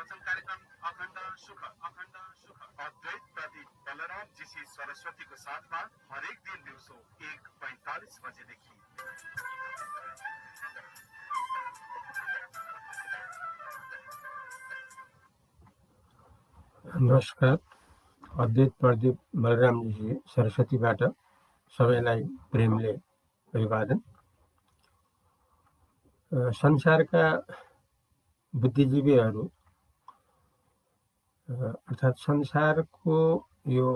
प्रवचन कार्यक्रम अखण्ड सुख अखण्ड सुख अद्वैत प्रदीप बलराम जीसी सरस्वतीको साथमा हरेक दिन दिउँसो एक पैँतालिस बजेदेखि नमस्कार अद्वैत प्रदीप बलरामजी सरस्वतीबाट सबैलाई प्रेमले अभिवादन संसारका बुद्धिजीवीहरू अ, अर्थात् संसारको यो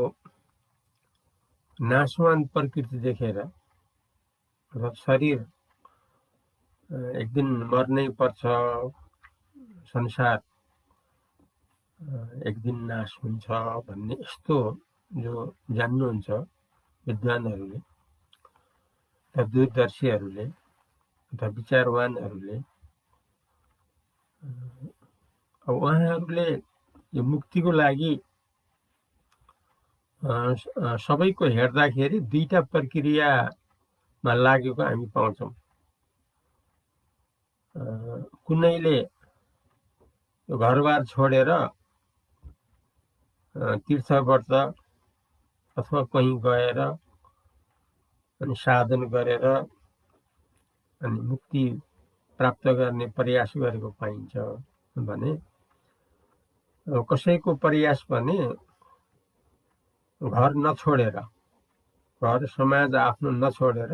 नाशवान प्रकृति देखेर अर्थात् शरीर एक दिन मर्नै पर्छ संसार एक दिन नाश हुन्छ भन्ने यस्तो जो जान्नुहुन्छ विद्वानहरूले अथवा दूरदर्शीहरूले अथवा विचारवानहरूले अब उहाँहरूले यो मुक्तिको लागि सबैको हेर्दाखेरि दुईटा प्रक्रियामा लागेको हामी पाउँछौँ। कुनैले घरबार छोडेर तीर्थ व्रत अथवा कहीँ गएर अनि साधन गरेर अनि मुक्ति प्राप्त गर्ने प्रयास गरेको पाइन्छ भने कसैको प्रयास भने घर नछोडेर घर समाज आफ्नो नछोडेर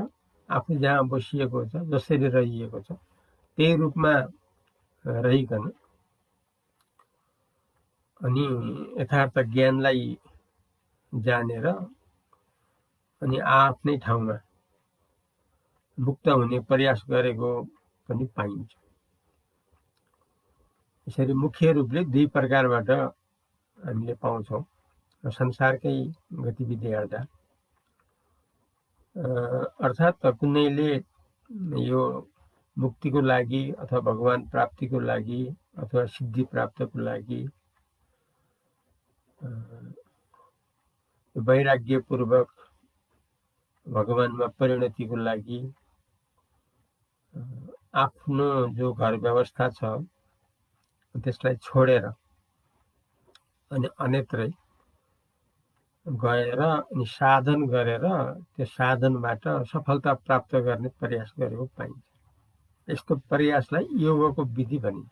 आफू जहाँ बसिएको छ जसरी रहिएको छ त्यही रूपमा रहिकन अनि यथार्थ ज्ञानलाई जानेर अनि आफ्नै ठाउँमा मुक्त हुने प्रयास गरेको पनि पाइन्छ। यसरी मुख्य रूपले दुई प्रकारबाट हामीले पाउँछौँ संसारकै गतिविधि हेर्दा। अर्थात् कुनैले यो मुक्तिको लागि अथवा भगवान् प्राप्तिको लागि अथवा सिद्धि प्राप्तको लागि वैराग्यपूर्वक भगवान्मा परिणतिको लागि आफ्नो जो घर व्यवस्था छ त्यसलाई छोडेर अनि अन्यत्रै गएर अनि साधन गरेर त्यो साधनबाट सफलता प्राप्त गर्ने प्रयास गरेको पाइन्छ। यस्तो प्रयासलाई योगको विधि भनिन्छ।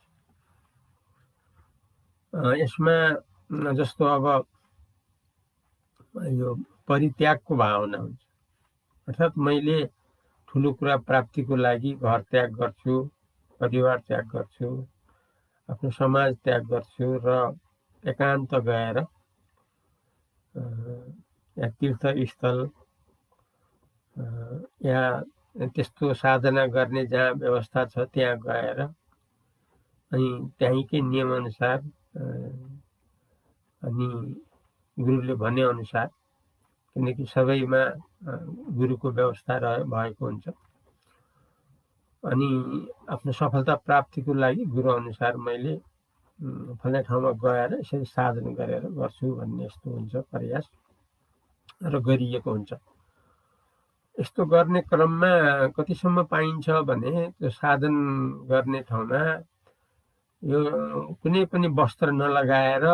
यसमा जस्तो अब यो परित्यागको भावना हुन्छ। अर्थात् मैले ठुलो कुरा प्राप्तिको लागि घर त्याग गर्छु परिवार त्याग गर्छु आफ्नो समाज त्याग गर्छु र एकान्त गएर या तीर्थस्थल या त्यस्तो साधना गर्ने जहाँ व्यवस्था छ त्यहाँ गएर अनि त्यहीँकै नियमअनुसार अनि गुरुले भनेअनुसार किनकि सबैमा गुरुको व्यवस्था रह भएको हुन्छ। अनि आफ्नो सफलता प्राप्तिको लागि गुरु अनुसार मैले फल्ने ठाउँमा गएर यसरी साधन गरेर गर्छु भन्ने यस्तो हुन्छ प्रयास र गरिएको हुन्छ। यस्तो गर्ने क्रममा कतिसम्म पाइन्छ भने त्यो साधन गर्ने ठाउँमा यो कुनै पनि वस्त्र नलगाएर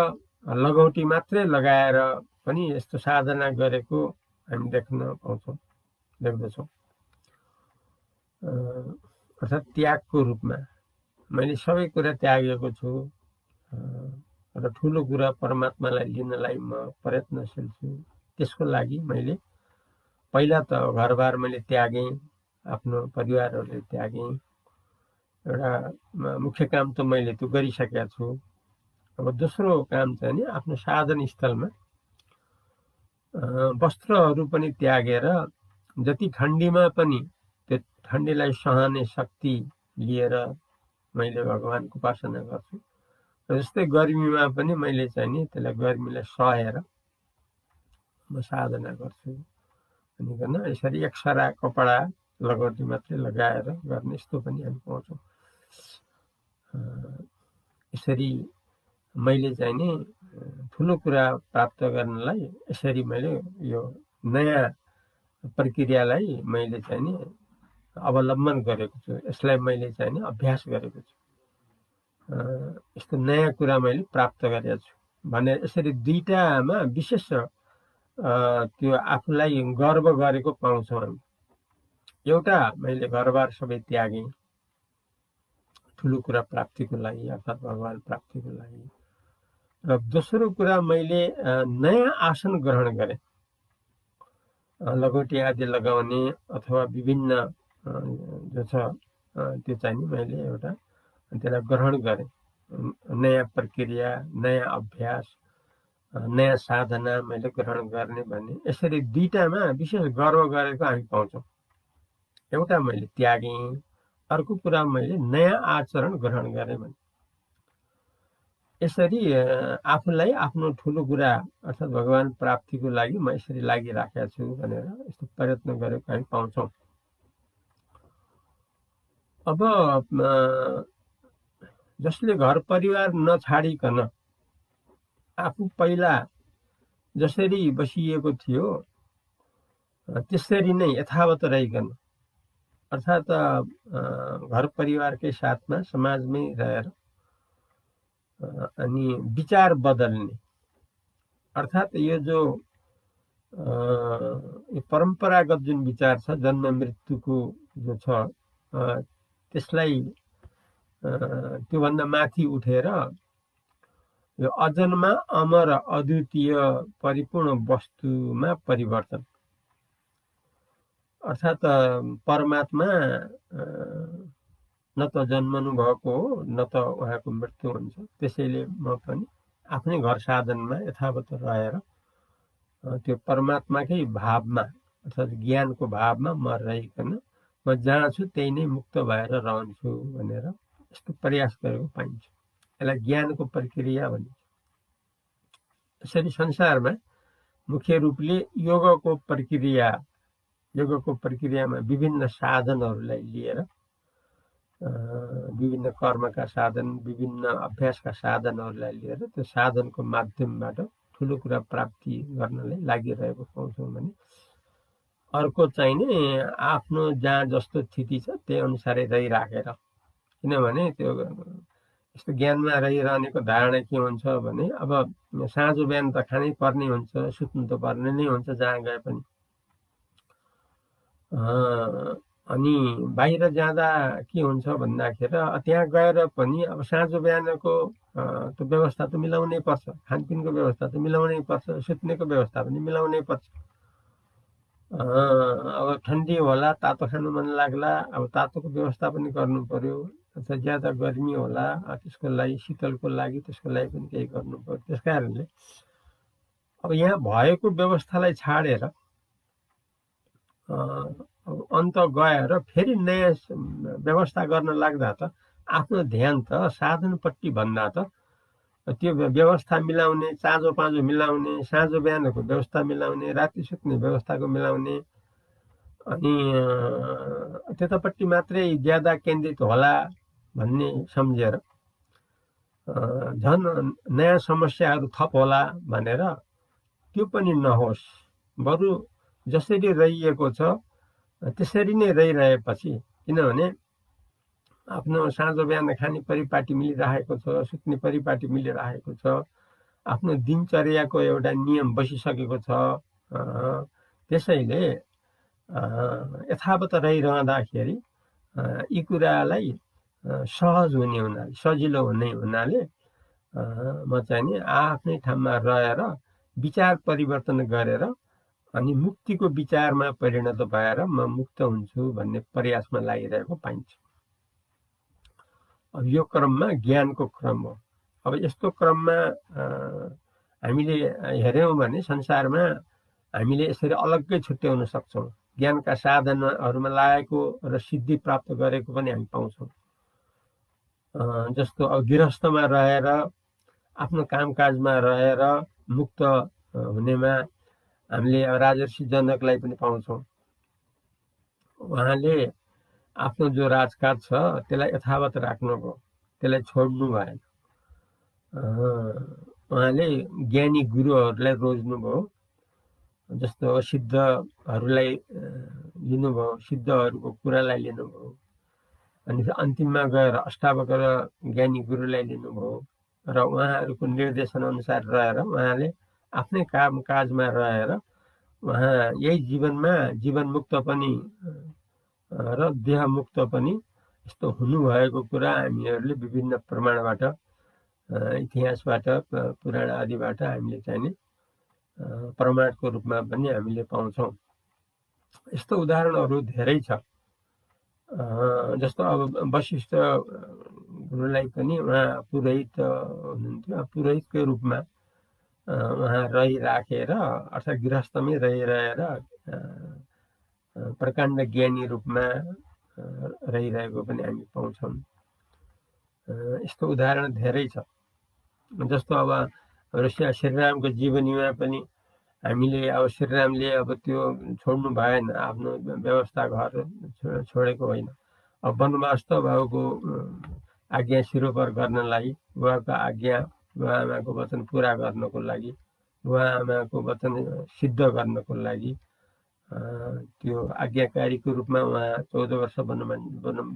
लगौटी मात्रै लगाएर पनि यस्तो साधना गरेको हामी देख्न पाउँछौँ देख्दछौँ। अर्थात् त्यागको रूपमा। मैले सबै कुरा त्यागेको छु। र ठुलो कुरा परमात्मालाई लिनलाई म प्रयत्नशील छु। त्यसको लागि मैले पहिला त घरबार मैले त्यागेँ आफ्नो परिवारहरूले त्यागेँ। एउटा मुख्य काम त मैले त्यो गरिसकेका छु। अब दोस्रो काम चाहिँ नि आफ्नो साधन स्थलमा वस्त्रहरू पनि त्यागेर जति ठन्डीमा पनि ठन्डीलाई सहने शक्ति लिएर मैले भगवान्को उपासना गर्छु। र जस्तै गर्मीमा पनि मैले चाहिँ नि त्यसलाई गर्मीलाई सहेर म साधना गर्छु। भनिकन यसरी एक्सरा कपडा लगौटी मात्रै लगाएर गर्ने यस्तो पनि हामी पाउँछौँ। यसरी मैले चाहिँ नि ठुलो कुरा प्राप्त गर्नलाई यसरी मैले यो नयाँ प्रक्रियालाई मैले चाहिँ नि अवलम्बन गरेको छु। यसलाई मैले चाहिँ अभ्यास गरेको छु। यस्तो नयाँ कुरा मैले प्राप्त गरेको छु। भनेर यसरी दुईटामा विशेष त्यो आफूलाई गर्व गरेको पाउँछौँ हामी एउटा मैले घरबार सबै त्यागेँ। ठुलो कुरा प्राप्तिको लागि अर्थात् भगवान् प्राप्तिको लागि। र दोस्रो कुरा मैले नयाँ आसन ग्रहण गरेँ। लगौटी आदि लगाउने अथवा विभिन्न जो छ त्यो चाहिँ नि मैले एउटा त्यसलाई ग्रहण गरेँ नयाँ प्रक्रिया नयाँ अभ्यास नयाँ साधना मैले ग्रहण गर्ने भन्ने यसरी दुईटामा विशेष गर्व गरेको हामी पाउँछौँ। एउटा मैले त्यागेँ अर्को कुरा मैले नयाँ आचरण ग्रहण गरेँ भने। यसरी आफूलाई आफ्नो ठुलो कुरा अर्थात् भगवान् प्राप्तिको लागि म यसरी लागिराखेका छु भनेर यस्तो प्रयत्न गरेको हामी पाउँछौँ। अब जसले घर परिवार नछाडिकन आफू पहिला जसरी बसिएको थियो त्यसरी नै यथावत रहिकन। अर्थात् घर परिवारकै साथमा समाजमै रहेर अनि विचार बदल्ने। अर्थात् यो जो परम्परागत जुन विचार छ जन्म मृत्युको जो छ त्यसलाई त्योभन्दा माथि उठेर यो अजन्मा अमर अद्वितीय परिपूर्ण वस्तुमा परिवर्तन। अर्थात् परमात्मा न त जन्मनु भएको हो न त उहाँको मृत्यु हुन्छ। त्यसैले म पनि आफ्नै घर साधनमा यथावत रहेर त्यो परमात्माकै भावमा अर्थात् ज्ञानको भावमा म रहिकन म जहाँ छु त्यही नै मुक्त भएर रहन्छु भनेर यस्तो प्रयास गरेको पाइन्छ। यसलाई ज्ञानको प्रक्रिया भनिन्छ। यसरी संसारमा मुख्य रूपले योगको प्रक्रिया योगको प्रक्रियामा विभिन्न साधनहरूलाई लिएर विभिन्न कर्मका साधन विभिन्न अभ्यासका साधनहरूलाई लिएर त्यो साधनको माध्यमबाट ठुलो कुरा प्राप्ति गर्नलाई लागिरहेको पाउँछौँ भने अर्को चाहिँ नि आफ्नो जहाँ जस्तो स्थिति छ त्यही अनुसारै रहिराखेर किनभने त्यो यस्तो ज्ञानमा रहिरहनेको धारणा के हुन्छ भने अब साँझो बिहान त खानै पर्ने हुन्छ सुत्नु त पर्ने नै हुन्छ जहाँ गए पनि। अनि बाहिर जाँदा के हुन्छ भन्दाखेरि त्यहाँ गएर पनि अब साँझो बिहानको त्यो व्यवस्था त मिलाउनै पर्छ। खानपिनको व्यवस्था त मिलाउनै पर्छ सुत्नेको व्यवस्था पनि मिलाउनै पर्छ। अब ठन्डी होला तातो खानु मन लाग्ला अब तातोको व्यवस्था पनि गर्नु पर्यो। अथवा ज्यादा गर्मी होला त्यसको लागि शीतलको लागि त्यसको लागि पनि केही गर्नु पर्यो। त्यस कारणले अब यहाँ भएको व्यवस्थालाई छाडेर अब अन्त गएर फेरि नयाँ व्यवस्था गर्न लाग्दा त आफ्नो ध्यान त साधनपट्टि भन्दा त त्यो व्यवस्था मिलाउने चाँजो पाँजो मिलाउने साँझो बिहानको व्यवस्था मिलाउने राति सुत्ने व्यवस्थाको मिलाउने अनि त्यतापट्टि मात्रै ज्यादा केन्द्रित होला भन्ने सम्झेर झन् नयाँ समस्याहरू थप होला भनेर त्यो पनि नहोस्। बरु जसरी रहिएको छ त्यसरी नै रहिरहेपछि किनभने आफ्नो साँझो बिहान खाने परिपाटी मिलिरहेको छ सुत्ने परिपाटी मिलिरहेको छ आफ्नो दिनचर्याको एउटा नियम बसिसकेको छ त्यसैले यथावत रहिरहँदाखेरि यी कुरालाई सहज हुने हुनाले सजिलो हुने हुनाले म चाहिँ नि आफ्नै ठाउँमा रहेर विचार परिवर्तन गरेर अनि मुक्तिको विचारमा परिणत भएर म मुक्त हुन्छु भन्ने प्रयासमा लागिरहेको पाइन्छ। यो क्रममा ज्ञानको क्रम हो। अब यस्तो क्रममा हामीले हेऱ्यौँ भने संसारमा हामीले यसरी अलग्गै छुट्याउन सक्छौँ। ज्ञानका साधनहरूमा लागेको र सिद्धि प्राप्त गरेको पनि हामी पाउँछौँ। जस्तो अब गृहस्थमा रहेर आफ्नो कामकाजमा रहेर मुक्त हुनेमा हामीले राजर्षि जनकलाई पनि पाउँछौँ। उहाँले आफ्नो जो राजकाज छ त्यसलाई यथावत राख्नुभयो त्यसलाई छोड्नु भएन। उहाँले ज्ञानी गुरुहरूलाई रोज्नुभयो जस्तो सिद्धहरूलाई लिनुभयो सिद्धहरूको कुरालाई लिनुभयो अनि अन्तिममा गएर अष्टावक्र ज्ञानी गुरुलाई लिनुभयो र उहाँहरूको निर्देशन अनुसार रहेर उहाँले आफ्नै काम काजमा रहेर उहाँ यही जीवनमा जीवनमुक्त पनि र देहमुक्त पनि यस्तो हुनुभएको कुरा हामीहरूले विभिन्न प्रमाणबाट इतिहासबाट पुराण आदिबाट हामीले चाहिँ प्रमाणको रूपमा पनि हामीले पाउँछौँ। यस्तो उदाहरणहरू धेरै छ। जस्तो अब वशिष्ठ गुरुलाई पनि उहाँ पुरोहित हुनुहुन्थ्यो। पुरोहितको रूपमा उहाँ रहिराखेर अर्थात् गृहस्थमै रहिरहेर प्रकाण्ड ज्ञानी रूपमा रहिरहेको पनि हामी पाउँछौँ। यस्तो उदाहरण धेरै छ। जस्तो अब हाम्रो श्रीरामको जीवनीमा पनि हामीले अब श्रीरामले अब त्यो छोड्नु भएन आफ्नो व्यवस्था घर छोडेको होइन। अब वनवास त बाबुको आज्ञा सिरोपर गर्नलाई बुवाको आज्ञा बुवा आमाको वचन पुरा गर्नको लागि बुवा आमाको वचन सिद्ध गर्नको लागि त्यो आज्ञाकारीको रूपमा उहाँ चौध वर्ष वनमा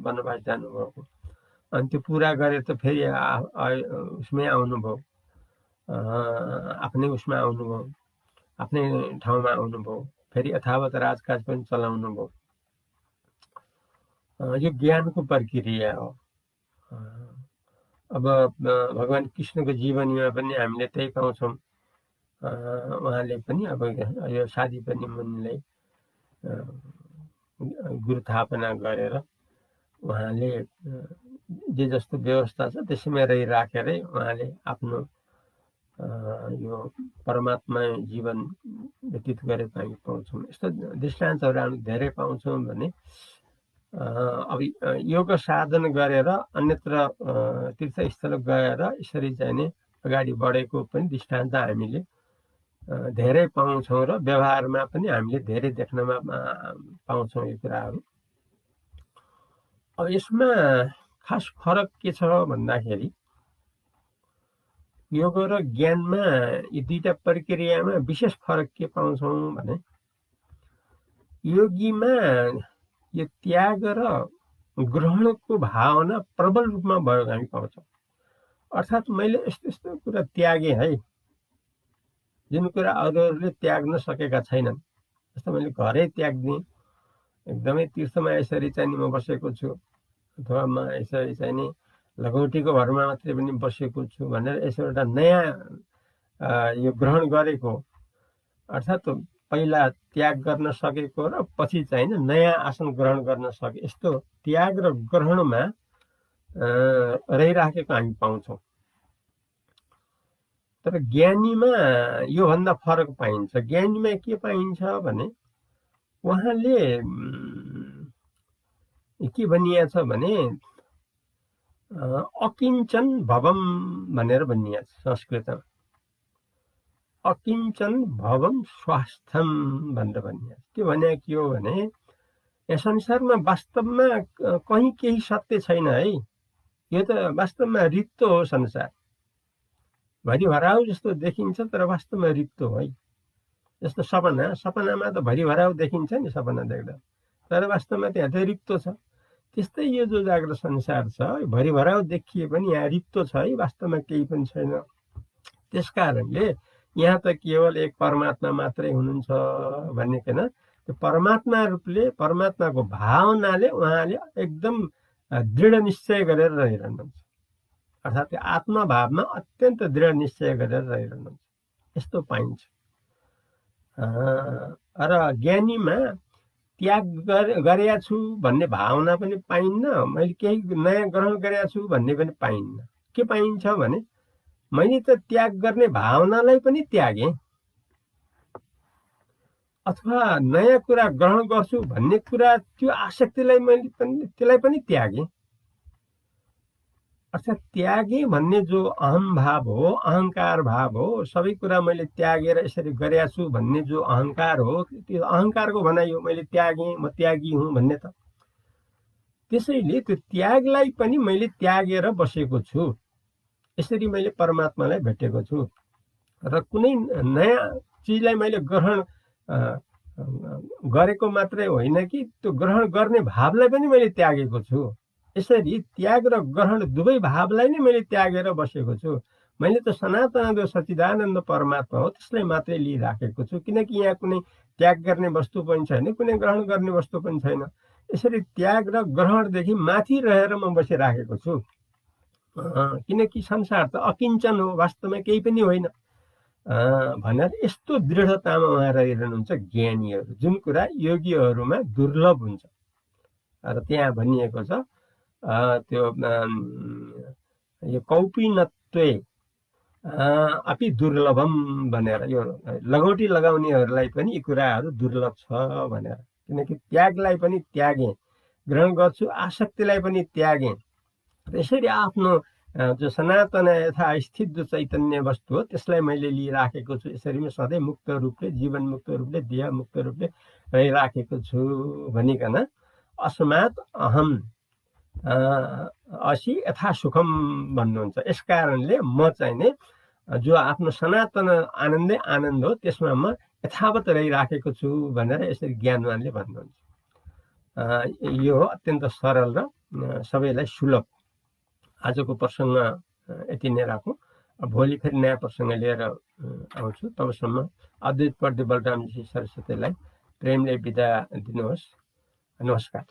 वनवास जानुभएको। अनि त्यो पुरा गरेर त फेरि उसमै आउनुभयो। आफ्नै उसमा आउनुभयो। आफ्नै ठाउँमा आउनुभयो। फेरि यथावत राजकाज पनि चलाउनु भयो यो ज्ञानको प्रक्रिया हो। अब भगवान् कृष्णको जीवनीमा पनि हामीले त्यही पाउँछौँ। उहाँले पनि अब यो साधी पनि मुनिलाई गुरु थापना गरेर उहाँले जे जस्तो व्यवस्था छ त्यसैमा रहिराखेरै उहाँले आफ्नो यो परमात्मा जीवन व्यतीत गरेको हामी पाउँछौँ। यस्तो दृष्टान्तहरू हामी धेरै पाउँछौँ भने अब योग साधन गरेर अन्यत्र तीर्थस्थल गएर यसरी चाहिँ नै अगाडि बढेको पनि दृष्टान्त हामीले धेरै पाउँछौँ र व्यवहारमा पनि हामीले धेरै देख्नमा पाउँछौँ यो कुराहरू। अब यसमा खास फरक के छ भन्दाखेरि योग र ज्ञानमा यी दुईवटा प्रक्रियामा विशेष फरक के पाउँछौँ भने योगीमा यो त्याग र ग्रहणको भावना प्रबल रूपमा भएको हामी पाउँछौँ। अर्थात् मैले यस्तो यस्तो कुरा त्यागेँ है। जुन कुरा अरूहरूले त्याग्न सकेका छैनन् जस्तो मैले घरै त्याग्दिएँ एकदमै तीर्थमा यसरी चाहिँ म बसेको छु अथवा म यसरी चाहिँ नि लगौटीको भरमा मात्रै पनि बसेको छु भनेर यसो एउटा नयाँ यो ग्रहण गरेको अर्थात् पहिला त्याग गर्न सकेको र पछि चाहिँ नयाँ आसन ग्रहण गर्न सके यस्तो त्याग र ग्रहणमा रहिराखेको हामी पाउँछौँ। तर ज्ञानीमा योभन्दा फरक पाइन्छ। ज्ञानीमा के पाइन्छ भने उहाँले के भनिएको छ भने अकिञ्चन भवम भनेर भनिएको छ संस्कृतमा। अकिञ्चन भवम स्वास्थ्यम भनेर भनिएको त्यो भने के हो भने यहाँ संसारमा वास्तवमा कहीँ केही सत्य छैन है। यो त वास्तवमा रित्तो हो संसार। भरि भराउ जस्तो देखिन्छ तर वास्तवमा रित्तो हो। जस्तो सपना सपनामा त भरि भराउ देखिन्छ नि सपना देख्दा। तर वास्तवमा त्यहाँ त रित्तो छ। त्यस्तै यो जो जाग्रत संसार छ भरिभराउ देखिए पनि यहाँ रित्तो छ है वास्तवमा केही पनि छैन। त्यस कारणले यहाँ त केवल एक परमात्मा मात्रै हुनुहुन्छ भन्ने किन त्यो परमात्मा रूपले परमात्माको भावनाले उहाँले एकदम दृढ निश्चय गरेर रहिरहनुहुन्छ। अर्थात् त्यो आत्मभावमा अत्यन्त दृढ निश्चय गरेर रहिरहनुहुन्छ। यस्तो पाइन्छ। र ज्ञानीमा त्याग गरेका छु भन्ने भावना पनि पाइन्न। मैले केही नयाँ ग्रहण गरेका छु भन्ने पनि पाइन्न। के पाइन्छ भने मैले त त्याग गर्ने भावनालाई पनि त्यागेँ। अथवा नयाँ कुरा ग्रहण गर्छु भन्ने कुरा त्यो आसक्तिलाई मैले पनि त्यसलाई पनि त्यागेँ। अर्थात् त्यागे भन्ने जो अहम भाव हो अहङ्कार भाव हो सबै कुरा मैले त्यागेर यसरी गरेका छु भन्ने जो अहङ्कार हो त्यो अहङ्कारको भनाइ हो मैले त्यागेँ म त्यागी हुँ भन्ने त। त्यसैले त्यो त्यागलाई पनि मैले त्यागेर बसेको छु। यसरी मैले परमात्मालाई भेटेको छु। र कुनै नयाँ चिजलाई मैले ग्रहण गरेको मात्रै होइन कि त्यो ग्रहण गर्ने भावलाई पनि मैले त्यागेको छु। यसरी त्याग र ग्रहण दुवै भावलाई नै मैले त्यागेर बसेको छु। मैले त सनातन सचिदानन्द परमात्मा हो त्यसलाई मात्रै लिइराखेको छु। किनकि यहाँ कुनै त्याग गर्ने वस्तु पनि छैन कुनै ग्रहण गर्ने वस्तु पनि छैन। यसरी त्याग र ग्रहणदेखि माथि रहेर म बसिराखेको छु। किनकि संसार त अकिञ्चन हो वास्तवमा केही पनि होइन। भनेर यस्तो दृढतामा उहाँ रहिरहनुहुन्छ ज्ञानीहरू। जुन कुरा योगीहरूमा दुर्लभ हुन्छ। र त्यहाँ भनिएको छ त्यो यो कौपिनत्व अपि दुर्लभम भनेर यो लगौटी लगाउनेहरूलाई पनि यी कुराहरू दुर्लभ छ भनेर किनकि त्यागलाई पनि त्यागेँ ग्रहण गर्छु आसक्तिलाई पनि त्यागेँ यसरी आफ्नो जो सनातन यथा स्थित जो चैतन्य वस्तु हो त्यसलाई मैले लिइराखेको छु यसरी नै सधैँ मुक्त रूपले जीवन मुक्त रूपले देह मुक्त रूपले रहिराखेको छु भनिकन अस्मात अहम असी यथा सुखम भन्नुहुन्छ। यस कारणले म चाहिँ नै जो आफ्नो सनातन आनन्दै आनन्द हो त्यसमा म यथावत रहिराखेको छु भनेर यसरी ज्ञानवानले भन्नुहुन्छ। यो हो अत्यन्त सरल र सबैलाई सुलभ। आजको प्रसङ्ग यति नै राखौँ। भोलि फेरि नयाँ प्रसङ्ग लिएर आउँछु। तबसम्म अद्वैत प्रदीप बलरामजी सरस्वतीलाई प्रेमले बिदा दिनुहोस्। नमस्कार।